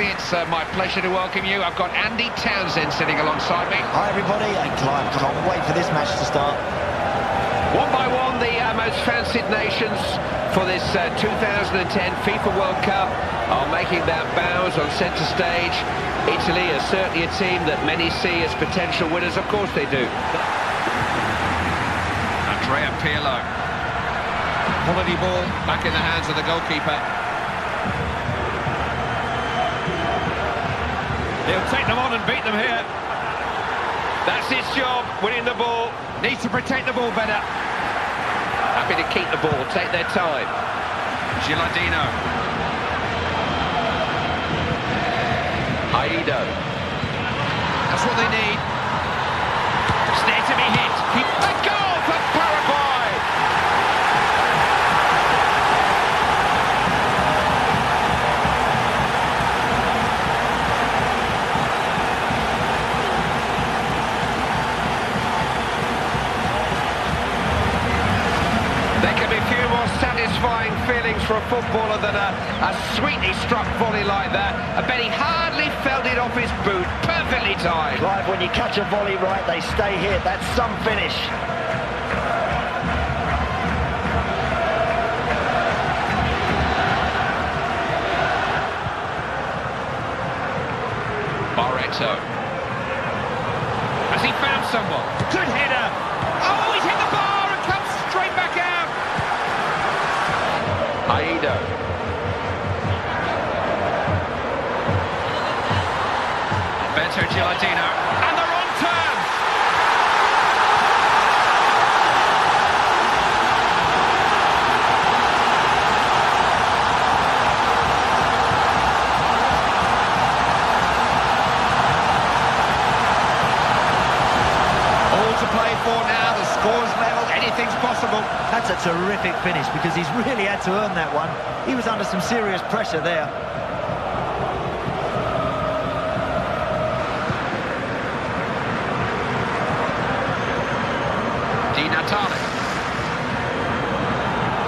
it's uh, my pleasure to welcome you. I've got Andy Townsend sitting alongside me. Hi everybody, and Clive can't wait for this match to start. One by one, the uh, most fancied nations for this uh, 2010 FIFA World Cup are making their bows on centre stage. Italy is certainly a team that many see as potential winners. Of course they do. Andrea Pirlo. Quality ball back in the hands of the goalkeeper. He'll take them on and beat them here. That's his job, winning the ball. Needs to protect the ball better. Happy to keep the ball, take their time. Gilardino. Aido. That's what they need. Satisfying feelings for a footballer than a, a sweetly struck volley like that. I bet he hardly felt it off his boot. Perfectly timed. Clive, when you catch a volley right, they stay here. That's some finish. Barreto. Has he found someone? Good header. Gilardino. And they're on terms. All to play for now. The score's level. Anything's possible. That's a terrific finish because he's really had to earn that one. He was under some serious pressure there. Di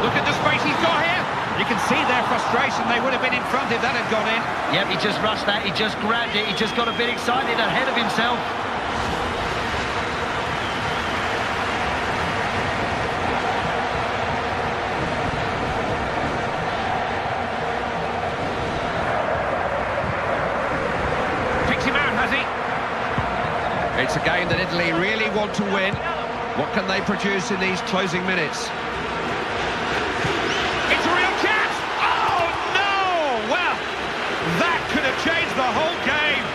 Look at the space he's got here. You can see their frustration. They would have been in front if that had gone in. Yep, he just rushed that. He just grabbed it. He just got a bit excited ahead of himself. Picks him out, has he? It's a game that Italy really want to win. What can they produce in these closing minutes? It's a real chance! Oh, no! Well, that could have changed the whole game.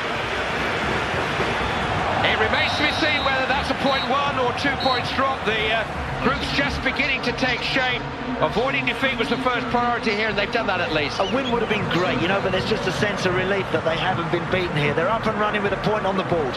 It remains to be seen whether that's a point one or two points drop. The uh, group's just beginning to take shape. Avoiding defeat was the first priority here, and they've done that at least. A win would have been great, you know, but there's just a sense of relief that they haven't been beaten here. They're up and running with a point on the board.